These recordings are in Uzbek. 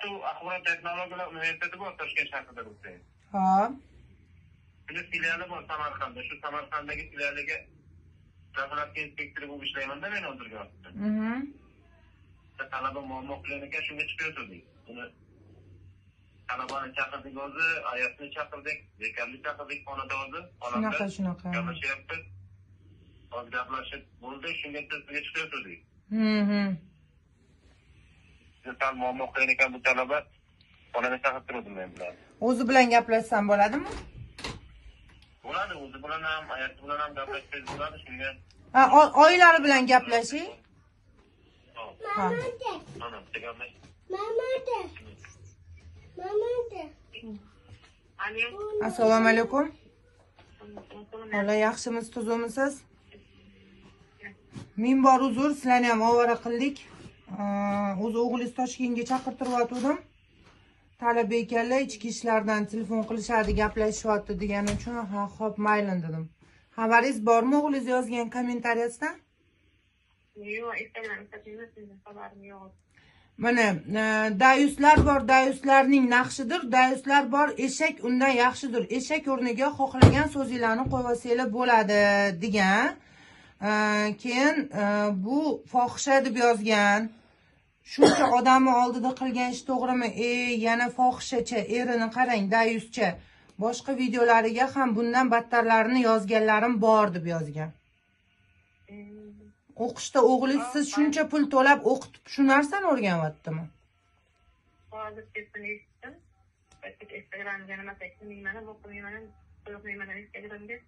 atu axborot texnologiyalar universiteti bor toshkent shahrida bo'lsa Xo'p. shuni filiali bor samarqandda shu samarqanddagi filialiga davlat inspektori bo'lib ishlaymanda men hozirgi vaqtda talaba muammo qilgan ekan shunga chiqayotgandik uni talabani chaqirdik o'zi ayasini chaqirdik dekanni chaqirdik xonada o'zi Shunaqa, shunaqa. gaplashyapti hozir gaplashib bo'ldi shunga sizga chiqayotgandik Mhm. sal muammo qilgan ekan bu talaba xonada chaqirtiruvdim men bilan O'zi bilan gaplashsam bo'ladimi? bo'ladi o'zi bilan ham ayasi bilan ham gaplashsangiz bo'ladi shunga Ha, oilari bilan gaplashing. mana bitta gaplash Assalomu alaykum. Bola yaxshimisiz, tuzukmisiz? Men bor uzr, sizlarni ham ovora qildik. O'zi o'g'lingiz Toshkentga chaqirtiryotgandim. Talaba ekanlar, ichki ishlardan telefon qilishadi, gaplashyapti degani uchun, ha, xo'p, mayli dedim. Xabaringiz bormi o'g'lingiz yozgan kommentariyasidan? Yo'q, sahifasida xabarim yo'q. Mana e, dayuslar bor, dayuslarning naqshidir, dayuslar bor, eshak undan yaxshidir. Eshak o'rniga xohlagan so'zinglarni qo'yib olsanglar bo'ladi degan. E, Keyin e, bu fohisha deb yozgan. Shuncha odamni oldida qilgan ish to'g'rimi? E, yana fohishacha, erini qarang, dayuscha. Boshqa videolariga ham bundan battarlarini yozganlarim bor deb yozgan. O'qishda o'g'lingiz siz shuncha pul to'lab o'qitib shu narsani o'rganyaptimi? Hozir tepini eshitdim. Instagramga nima teknimani, o'qimayman, qo'ymayman Instagramga.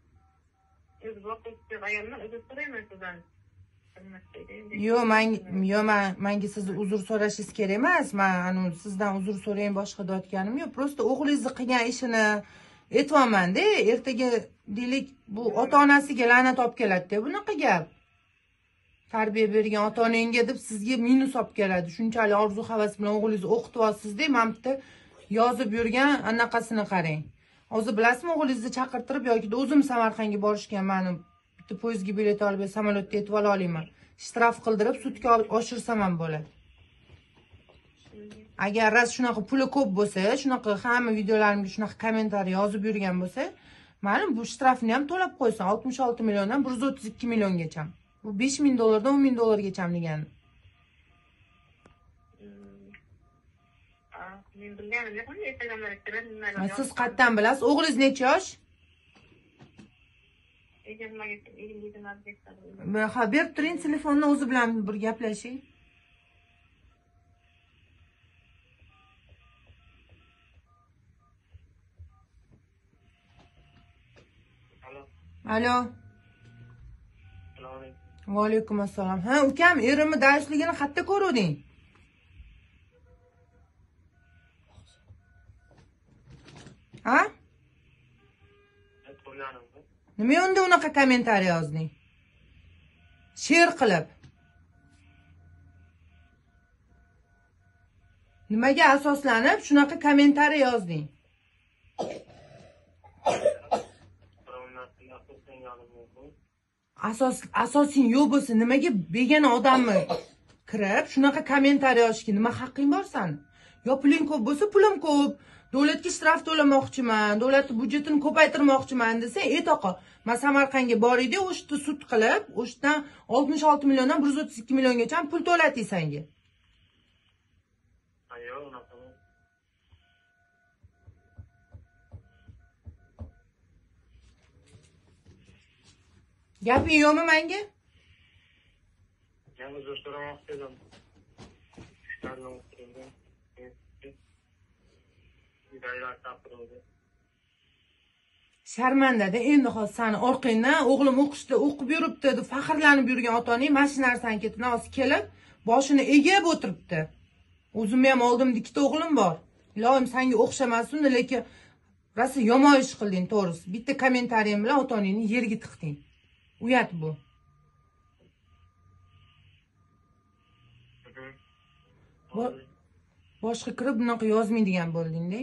O'zi boqib ayolman, o'zi so'rayman sizdan. Yo'q, men yo'q, men menga sizni uzr so'rashingiz kerak emas. Men anu sizdan uzr so'rayin boshqa deyotganim yo'q. Просто o'g'lingizni qilgan ishini aytyapmanda Ertaga deylik bu ota-onasiga la'nat olib keladi-da bunaqa gap. Tarbiya bergan ota-onangga deb sizga minus olib keladi. Shunchalik orzu havas bilan o'g'lingizni o'qityapsizda mana men bitta yozib yurgan anaqasini qarang. Hozir bilasizmi o'g'lingizni chaqirtirib yoki o'zim Samarqandga borishgan mani bitta poyezdga bilet olib samolyotda yetib ola olmayman. Shtraf qildirib sudga oshirsam ham bo'ladi. Agar ras shunaqa puli ko'p bo'lsa, shunaqa hamma videolarimga shunaqa kommentariy yozib yurgan bo'lsa, ma'lum bu shtrafni ham to'lab qo'ysin. 66 milliondan 132 milliongacha. Bu 5000 dollardan 10 ming dollargacha degani. Men bilganim yo'q, Siz qayerdan bilasiz? O'g'lingiz necha yosh? Ha, berib turing telefonni o'zi bilan bir gaplashing. alo vaalaykum Va alaykum assalom. Ha, ukam, erimni darsligini qayerda ko'ruvding? Ha? Nima unda unaqa kommentariy yozding? She'r qilib. Nimaga asoslanib shunaqa kommentariy yozding? Asos asosing yo'q bo'lsa nimaga begona odamni kirib shunaqa kommentariy yozishga nima haqqing bor sani? Yo puling ko'p bo'lsa pulim ko'p. Davlatga shtraf to'lamoqchiman, davlat budjetini ko'paytirmoqchiman desa, "Ey toqa, men Samarqandga boraydi, o'sha yerda sud qilib, o'sha yerdan 66 milliondan 132 milliongacha pul to'latay senga." ha yo'q unaqa. Gaping yo'qmi yana uzr so'ramoqchi edim Sharmandada endi hozir sani orqangdan o'g'lim o'qishda o'qib yuribdi deb faxrlanib yurgan ota-onang mana shu narsani ketidan hozir kelib boshini egib o'tiribdi. O'zimni ham oldimda ikkita o'g'lim bor. Ilohim senga o'xshamasin, lekin rosa yomon ish qilding, to'g'risi. Bitta kommentariyim bilan ota-onangni yerga tiqding. Uyat bu. Bo- boshqa kirib bunaqa yozmaydigan bo'lding-da.